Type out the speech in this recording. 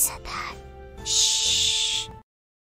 我说的。